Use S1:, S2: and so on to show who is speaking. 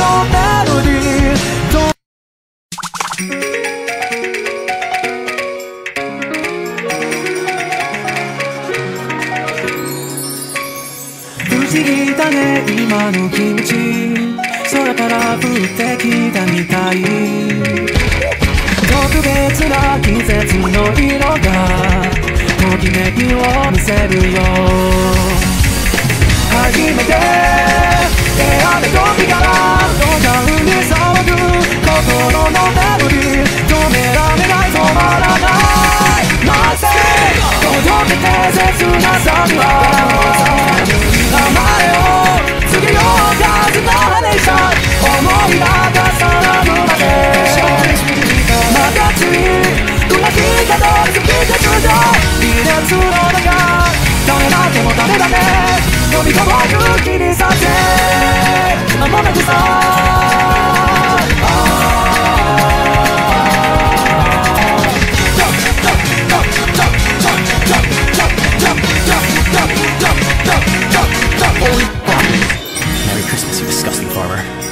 S1: のメロディー不思議だね今の気持ち。空から降ってきたみたい。特別な季節の色がときめきを見せるよ。飲み込もう勇気にさせ disgusting, Farmer.